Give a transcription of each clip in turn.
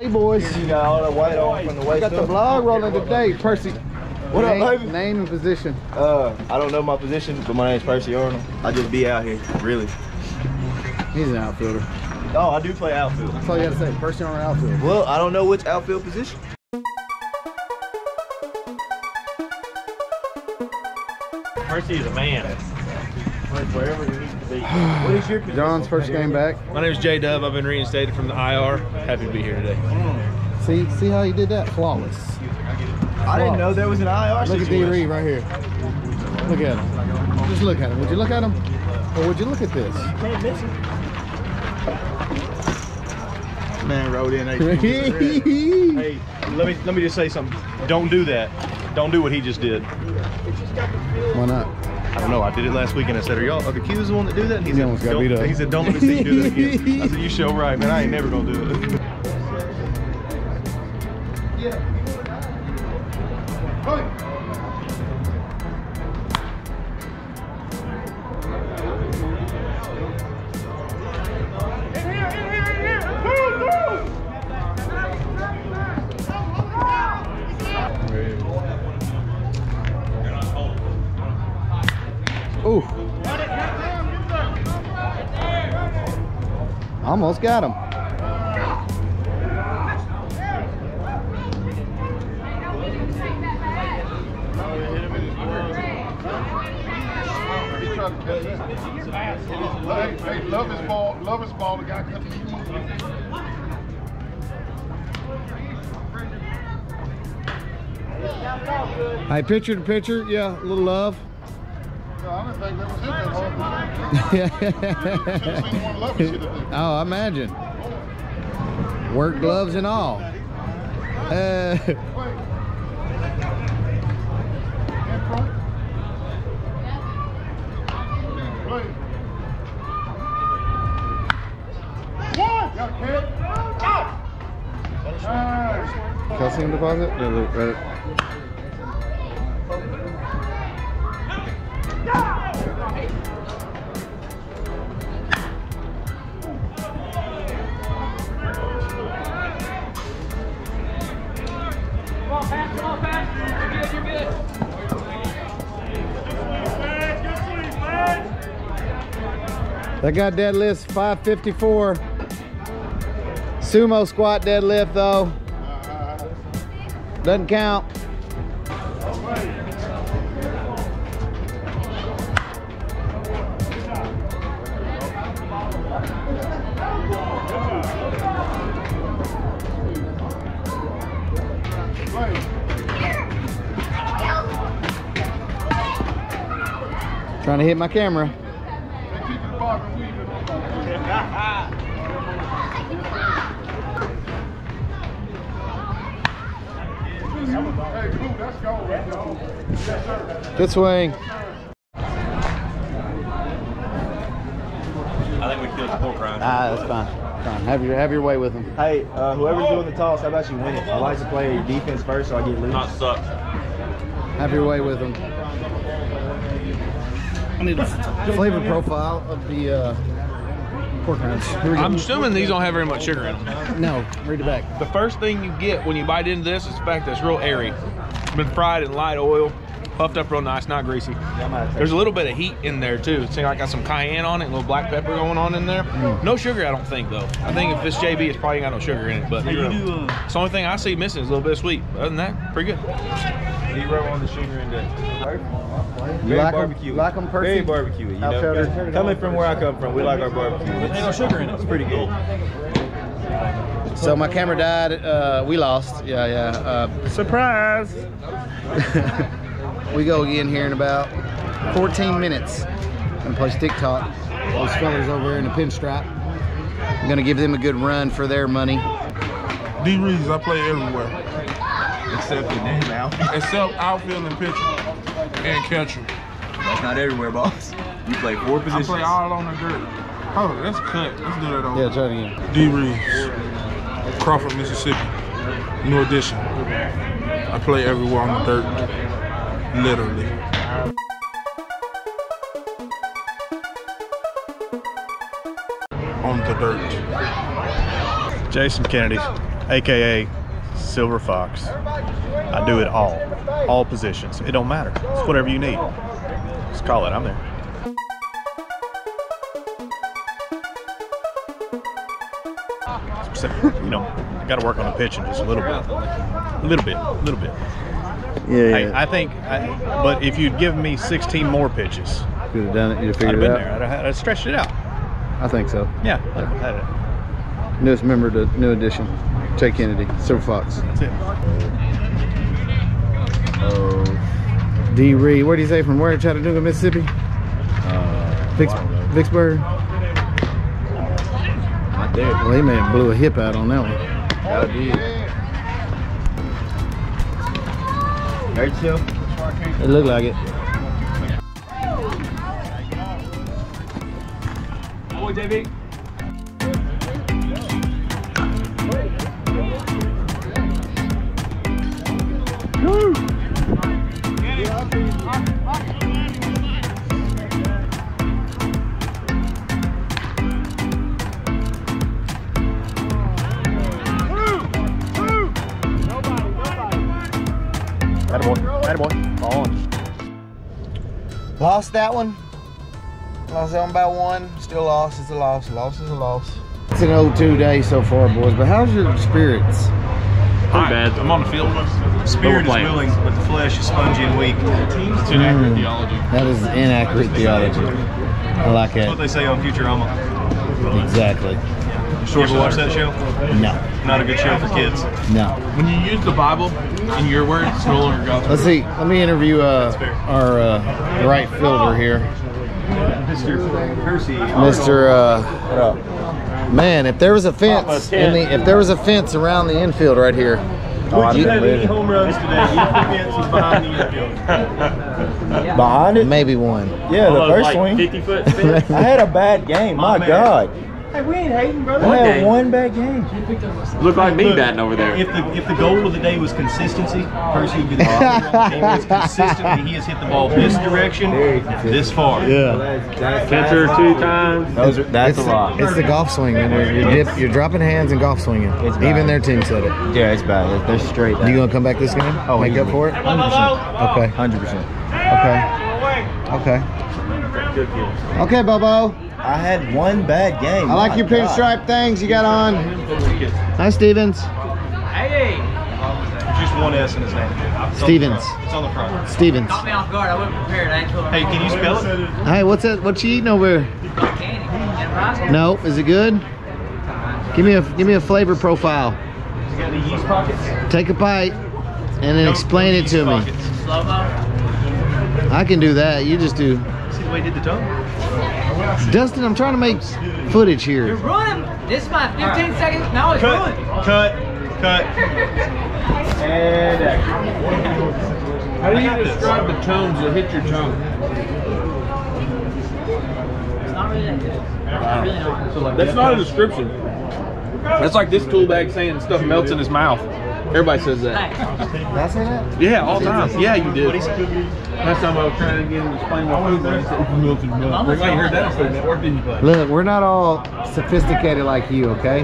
Hey boys, You got all the white on from the we waist got the up. vlog rolling today. Percy, What up, name, baby? Name and position. Uh, I don't know my position, but my name's Percy Arnold. I just be out here, really. He's an outfielder. Oh, I do play outfield. That's all you got to say. Percy on an outfield. Well, I don't know which outfield position. Percy is a man. Wherever you need to be. What is your? John's first game back. My name is J Dub. I've been reinstated from the IR. Happy to be here today. See, see how you did that? Flawless. I didn't know there was an IR Look at D. Reed right here. Look at him. Just look at him. Would you look at him? Or would you look at this? Man rode in. Hey, hey, let me let me just say something. Don't do that. Don't do what he just did. Why not? I don't know. I did it last week, and I said, "Are y'all are the Q's the one that do that?" And he He said, almost got "Don't-" beat up. He said, "Don't let me see you do that again." I said, "You show right, man. I ain't never gonna do it." Ooh. Almost got him. Hey, love is ball, love is ball, the guy cut the Hey, picture to picture. Yeah, a little love. I didn't think that was hit that hard. Never love his oh, I imagine. Work gloves and all. Uh, Wait. In front. Play. One. Got hit. Out. Nice. calcium deposit? Yeah, look, right. That guy deadlifts 554. Sumo squat deadlift though. Doesn't count. Trying to hit my camera. Good swing. I think we killed the pork rind. Ah, that's fine. Fine. Have your have your way with him. Hey, uh, whoever's doing the toss, how about you win it? I like to play defense first, so I get loose. Not sucks. Have your way with him. I need a flavor profile of the uh, pork rinds. Here we go. I'm assuming these don't have very much sugar in them. no, read it back. The first thing you get when you bite into this is the fact that it's real airy. It's been fried in light oil, puffed up real nice, not greasy. I There's a little bit of heat in there too. It's like got some cayenne on it, a little black pepper going on in there. No sugar, I don't think though. I think if it's JB, it's probably got no sugar in it. But it's the only thing I see missing is a little bit of sweet. Other than that, pretty good. Zero on the sugar index. You Very like 'em- barbecue. like 'em, Percy? Very barbecue. You know, Outfielder? coming from where I come from, we like our barbecue. Ain't no sugar in it. It's pretty good. So my camera died. Uh, we lost. Yeah, yeah. Uh, Surprise! we go again here in about 14 minutes. Gonna play stick talk. Those fellas over there in the pinstripe. I'm gonna give them a good run for their money. D Reeves, I play everywhere. Except the name out. Except outfield and pitcher. And catcher. That's not everywhere, boss. You play four positions. I positions. play all on the dirt. Oh, that's cut. Let's do that over. Yeah, try it again. D Reeves, Crawford, Mississippi. New edition. I play everywhere on the dirt. Literally. On the dirt. Jason Kennedy. aka Silver Fox. I do it all, all positions. It don't matter. It's whatever you need. Just call it. I'm there. You know, got to work on the pitching just a little bit, a little bit, a little bit. Yeah, Hey, I think, I, but if you'd given me 16 more pitches, could have done it. You'd have I'd figured have it out. there. I'd have, I'd have stretched it out. I think so. Yeah, I'd have had it. Newest member to New Edition, Jay Kennedy, Silver Fox. That's it. D. Reed, where do you say from where? Chattanooga, Mississippi? Vicks, Vicksburg? Not there. Well, he may have blew a hip out on that one. That did. Hurt you? It looked like it. Boy, JV. Attaboy. Lost that one. Lost that one by one. Still lost. It's a loss. Loss is a loss. It's an old two day so far, boys. But how's your spirits? Pretty bad. I'm on the field. Spirit is willing, but the flesh is spongy and weak. It's inaccurate theology. That is inaccurate theology. I like That's what that. they say on Futurama. Exactly. You ever watch that show? No. Not a good show for kids. No. When you use the Bible in your words, it's no longer God's Let's see. Let me interview uh, our uh, right fielder here, Mr. Percy. Mr. Uh, man, if there was a fence in the, if there was a fence around the infield right here, Would you have any home runs today? You fence is behind the infield. Behind it? maybe one. Yeah, the first swing. 50 foot I had a bad game. My, man. God. Hey, we ain't hating, brother. I had game. one bad game. Look like me Look, batting over there. If the if the goal of the day was consistency, Percy would be the ball. He consistently he has hit the ball this direction, this far. Yeah. Catcher two times. Those are, that's it's, a lot. It's the golf swing. man. You're, you're, dip, you're dropping hands and golf swinging. It's Even their team said it. Yeah, it's bad. They're straight. You gonna come back this game? Oh, Make up for it? 100%. Okay. 100%. Okay. Okay. Okay, Bobo. I had one bad game. I like My your God. pinstripe things you got on. Hi, Stevens. Hey. Just one S in his name. It's Stevens. front. It's on the front. Stevens. Caught me off guard. I wasn't prepared. I ain't told her. Hey, can you spell it? Hey, what's that? What you eating over there? Candy. And rice. No, is it good? Give me a give me a flavor profile. You got any yeast pockets? Take a bite and then explain it to me. Slow mo. I can do that. You just do. See the way he did the tongue? Dustin, I'm trying to make footage here. You're here. ruined. This is my 15 seconds. Now it's Cut, ruined. cut, cut. And action. How do you describe the tones that hit your tongue? It's not really that good. Really not. That's not a description. That's like this tool bag saying stuff melts in his mouth. Everybody says that. Did I say that? Yeah, all the time. Yeah, you did. Last time I was trying to get him to explain my food, man, he said, "It melts in your. Like, you heard that on Food Network, didn't you, bud? Look, we're not all sophisticated like you, okay?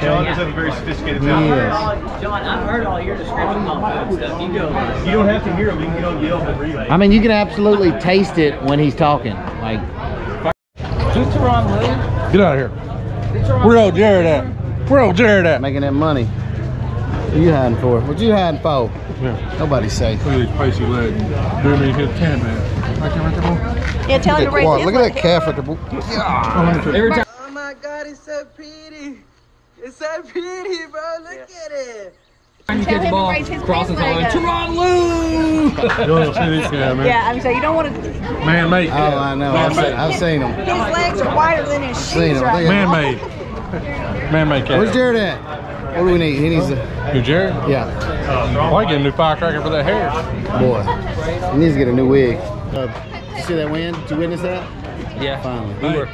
John does have a very sophisticated He mouth. is. John, I've heard all your descriptions on food stuff. You do You don't have to hear him. You can get on Yelp and read I mean, you can absolutely taste it when he's talking. Like, Get out of here. Where old Jared at? Where old Jared at? making that money. What you hiding for? What you hiding for? Nobody's safe. Look at these pacey legs. Doing me hit 10, man. Right there, right there, boy. Yeah, tell him to raise his look at that calf at the bo- Oh, let me check. Every time. Oh my god, it's so pretty. It's so pretty, bro. Look at it. Tell him to raise his pants leg up. You don't see these guys, man. Yeah, I'm saying you don't want to. Man made. Oh, I know. I've seen, I've seen them. His legs are wider than his shoes right man made. Man made. Where's Jared at? What do we need? He needs a, New Jared? yeah, Why you get a new firecracker for that hair? boy. He needs to get a new wig. Uh, did you see that win? Did you witness that? Yeah. Finally. We were.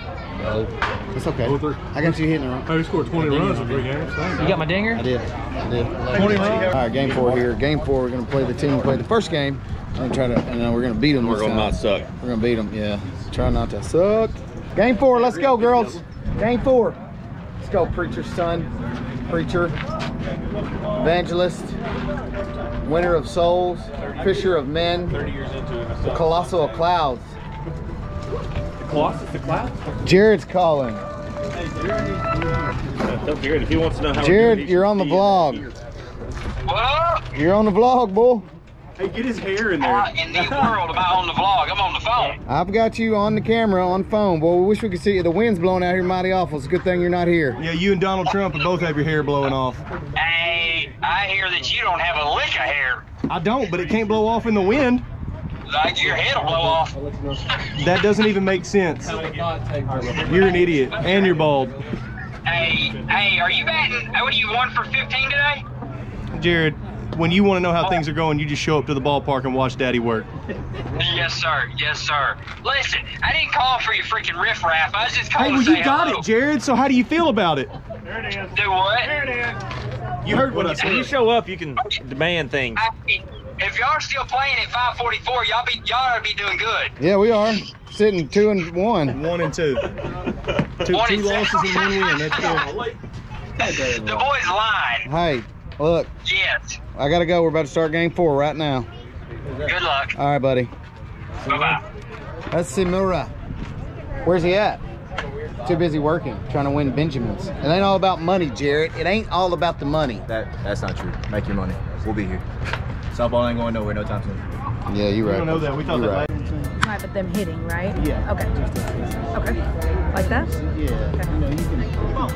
It's okay. Three. I got you hitting it wrong. Oh, he scored 20 runs in three games. You got my dinger? I did. I did. 20 runs? All right, game four here. Game four, we're gonna play the team who played the first game. I'm gonna try to, and uh, we're gonna beat them. We're gonna not suck. We're gonna beat them. Yeah. Try not to suck. Game four. Let's go, girls. Game four. Let's go, preacher son. Preacher. evangelist, winner of souls, fisher of men, 30 years into it. the colossal of clouds. Colossus the Cloud? Jared's calling. Tell Jared if he wants to know how Jared, you're on the vlog. You're on the vlog, boy. Hey, get his hair in there. How in the world am I on the vlog? I'm on the phone. I've got you on the camera on phone. Boy, we wish we could see you. The wind's blowing out here mighty awful. It's a good thing you're not here. Yeah, you and Donald Trump would both have your hair blowing off. Hey, I hear that you don't have a lick of hair. I don't, but it can't blow off in the wind. Like your head'll blow off. That doesn't even make sense. You're an idiot, and you're bald. Hey, hey, are you batting? What are you one for 15 today? Jared, when you want to know how things are going, you just show up to the ballpark and watch Daddy work. Yes, sir. Yes, sir. Listen, I didn't call for your freaking riffraff. I was just calling. Hey, well, to say you got hello. it, Jared. So how do you feel about it? There it is. Do what? There it is. You heard what I said. When you show up, you can demand things. Hey, if y'all are still playing at 544, y'all be y'all ought to be doing good. Yeah, we are. Sitting two and one. One and two. Two, One two and losses and one win. That's good. The boys lying. Hey, look, Yes. I gotta go. We're about to start game four right now. Good luck. All right, buddy. Bye bye. That's Simura. Where's he at? Too busy working, trying to win Benjamins. It ain't all about money, Jared. It ain't all about the money. That that's not true. Make your money. We'll be here. Softball ain't going nowhere no time soon. Yeah, you're right. don't know that. We thought You that right. Right, but them hitting, right? Yeah. Okay. Okay. Like that? Yeah. You know, you can, you can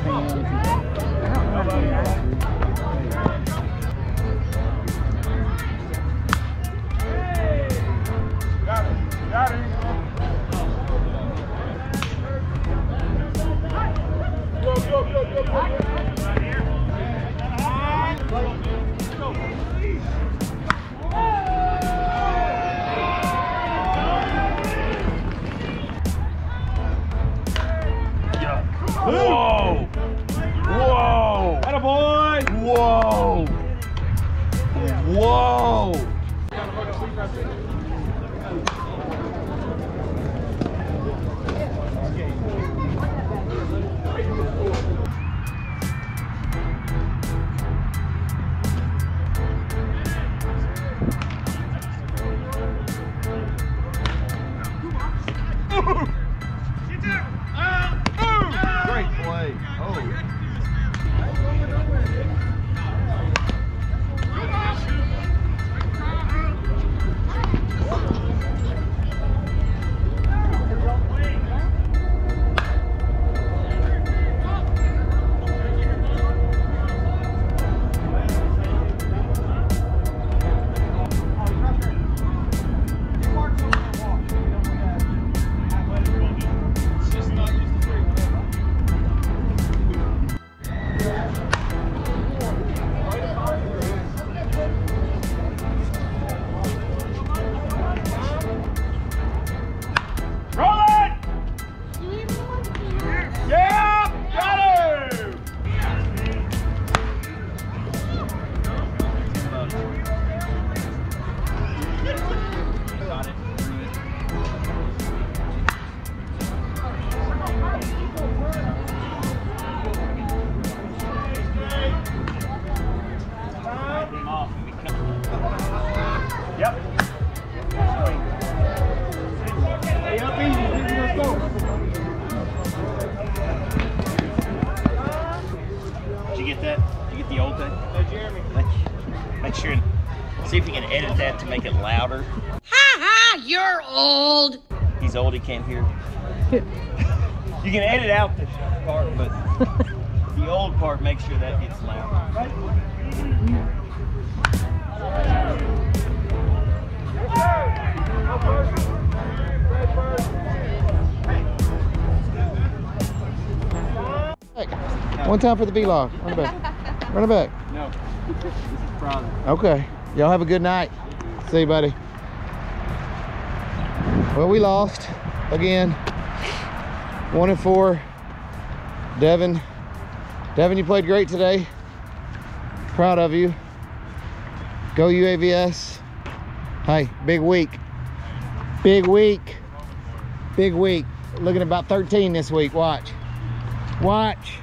Whoa! See if you can edit that to make it louder. Ha ha, you're old. He's old. He can't hear. you can edit out the part, but the old part, make sure that gets loud. One time for the vlog. Run it back. Run it back. No, this is private. Okay. Y'all have a good night. See you, buddy. Well, we lost again. One and four. Devin. Devin, you played great today. Proud of you. Go UAVS. Hey, big week. Big week. Big week. Looking about 13 this week. Watch. Watch.